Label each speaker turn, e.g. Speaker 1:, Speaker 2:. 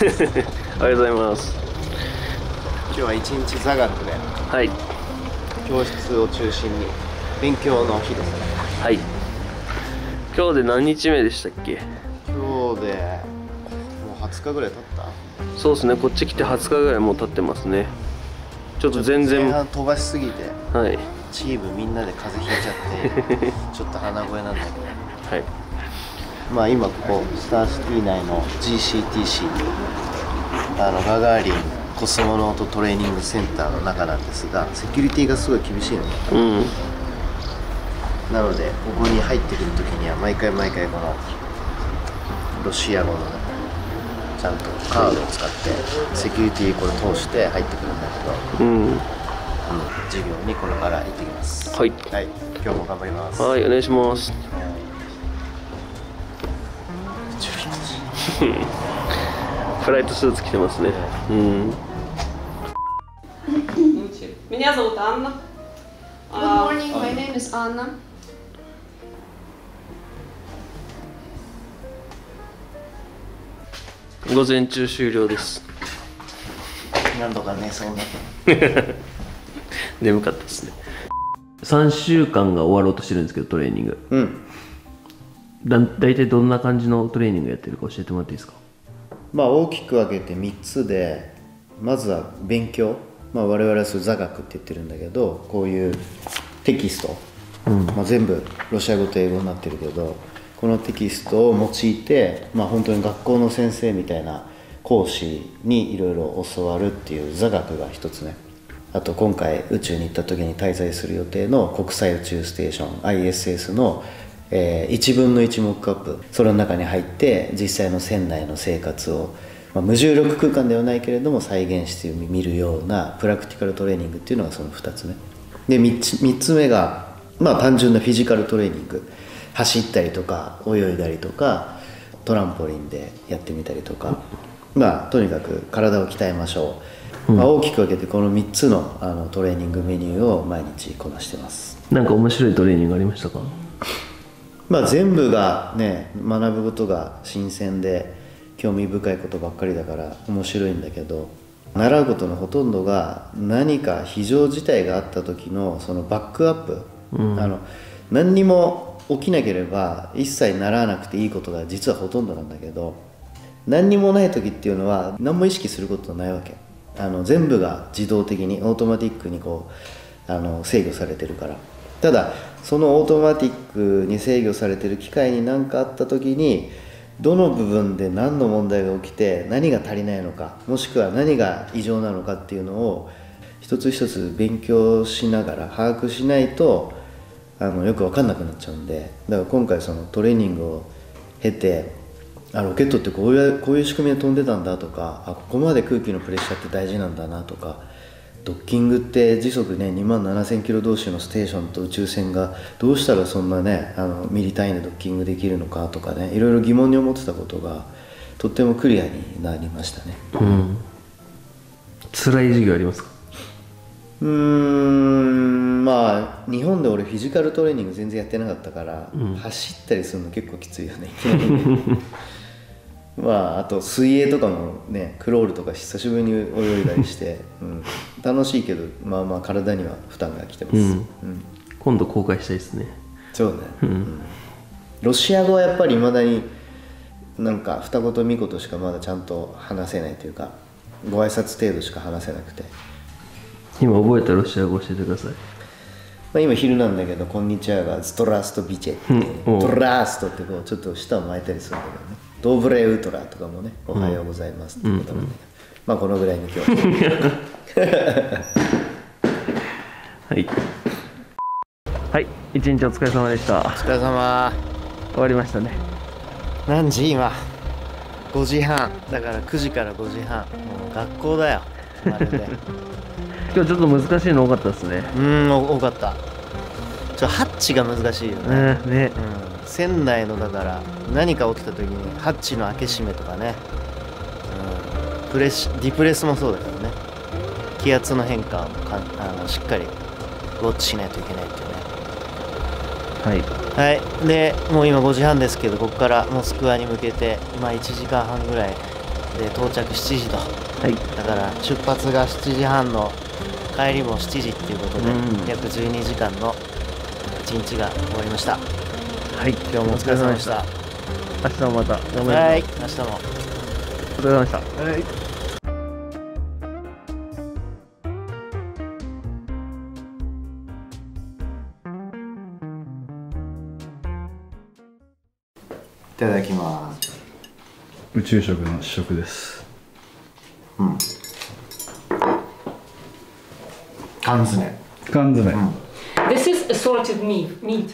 Speaker 1: ありがとうございます。
Speaker 2: 今日は一日座学で
Speaker 1: はい。
Speaker 2: 教室を中心に勉強の日ですね。
Speaker 1: はい。今日で何日目でしたっけ？
Speaker 2: 今日でもう20日ぐらい経った？
Speaker 1: そうですね。こっち来て20日ぐらいもう経ってますね。ちょっと全然
Speaker 2: 前
Speaker 1: は
Speaker 2: 半飛ばしすぎて
Speaker 1: い。
Speaker 2: チームみんなで風邪ひいちゃって ちょっと鼻声なんだけど。
Speaker 1: はい
Speaker 2: まあ今ここスターシティ内の GCTC あのガガーリンコスモノートトレーニングセンターの中なんですがセキュリティがすごい厳しいのね
Speaker 1: うん
Speaker 2: なのでここに入ってくるときには毎回毎回このロシア語のねちゃんとカードを使ってセキュリティこれ通して入ってくるんだけど、
Speaker 1: うん。
Speaker 2: うん、授業にこれから行ってきます。
Speaker 1: はい。
Speaker 2: はい。今日も頑張ります。
Speaker 1: はいお願いしますフライトスーツ着てますねうん
Speaker 3: Меня зовут Анна.
Speaker 4: Good
Speaker 3: А,
Speaker 4: morning, my name is Anna.
Speaker 1: 午前中終了です
Speaker 2: 何度か寝そうね
Speaker 1: 眠かったですね3週間が終わろうとしてるんですけどトレーニング
Speaker 2: うん
Speaker 1: だ大体どんな感じのトレーニングやってるか教えてもらっていいですか？
Speaker 2: まあ大きく分けて3つでまずは勉強、まあ、我々はそれ座学って言ってるんだけどこういうテキスト、まあ、全部ロシア語と英語になってるけどこのテキストを用いて、まあ、本当に学校の先生みたいな講師にいろいろ教わるっていう座学が一つね。あと今回宇宙に行った時に滞在する予定の国際宇宙ステーション ISS の、え1分の1モックアップ。それの中に入って実際の船内の生活を、まあ無重力空間ではないけれども再現してみるようなプラクティカルトレーニングっていうのがその2つ目。で 3, つ3つ目がまあ単純なフィジカルトレーニング。走ったりとか泳いだりとかトランポリンでやってみたりとか。まあとにかく体を鍛えましょう、まあ、大きく分けてこの3つのあのトレーニングメニューを毎日こなしてます。
Speaker 1: なんか面白いトレーニングありましたか？
Speaker 2: まあ全部がね学ぶことが新鮮で興味深いことばっかりだから面白いんだけど習うことのほとんどが何か非常事態があった時のそのバックアップ、あの何にも起きなければ一切習わなくていいことが実はほとんどなんだけど何にもない時っていうのは何も意識することないわけ。あの全部が自動的にオートマティックにこうあの制御されてるからただそのオートマティックに制御されてる機械に何かあった時にどの部分で何の問題が起きて何が足りないのかもしくは何が異常なのかっていうのを一つ一つ勉強しながら把握しないとあのよく分かんなくなっちゃうんでだから今回そのトレーニングを経てあロケットってこういうこういう仕組みで飛んでたんだとかあここまで空気のプレッシャーって大事なんだなとかドッキングって時速ね2万7000キロ同士のステーションと宇宙船がどうしたらそんなねあのミリ単位でドッキングできるのかとかねいろいろ疑問に思ってたことがとってもクリアになりましたね。
Speaker 1: うん。辛い授業ありますか？
Speaker 2: うーんまあ日本で俺フィジカルトレーニング全然やってなかったから、走ったりするの結構きついよね まああと水泳とかもねクロールとか久しぶりに泳いだりして、うん、楽しいけどまあまあ体には負担がきてます、
Speaker 1: うん。
Speaker 2: うん。
Speaker 1: 今度公開したいですね。
Speaker 2: そうね、うん。ロシア語はやっぱりいまだになんか二言三言しかまだちゃんと話せないというかご挨拶程度しか話せなくて。
Speaker 1: 今覚えたロシア語教えてください
Speaker 2: まあ、今昼なんだけど「こんにちは」が「ストラストビチェ」っていう
Speaker 1: うん。
Speaker 2: トラストってこうちょっと舌を巻いたりするんだけどね「ドブレウトラ」とかもね「おはようございます」ってことなんだけど、まあこのぐらいに今日
Speaker 1: はい。はい。一日お疲れ様でした。
Speaker 2: お疲れ様。
Speaker 1: 終わりましたね。
Speaker 2: 何時今？5時半。だから9時から5時半。もう学校だよまるで。
Speaker 1: 今日ちょっと難しいの多かったですね。
Speaker 2: うーんお多かった。ちょハッチが難しいよね、
Speaker 1: ねね。
Speaker 2: うん、船内のだから何か起きた時にハッチの開け閉めとかね、うん、プレスディプレスもそうだけどね。気圧の変化をかんあのしっかりウォッチしないといけないっていうね。
Speaker 1: はい。
Speaker 2: はい。でもう今5時半ですけどここからモスクワに向けてまあ1時間半ぐらいで到着7時と
Speaker 1: はい。
Speaker 2: だから出発が7時半の帰りも7時っていうことで、
Speaker 1: うん。
Speaker 2: 約12時間の一日が終わりました。
Speaker 1: はい。
Speaker 2: 今日もお疲れ様でした。
Speaker 1: 明日もまた。頑張ります
Speaker 2: はい。明日も。
Speaker 1: お疲れ様でした。はい。
Speaker 2: いただきます。
Speaker 5: 宇宙食の試食です
Speaker 2: 缶詰
Speaker 5: 缶詰、
Speaker 3: This is assorted meat. meat.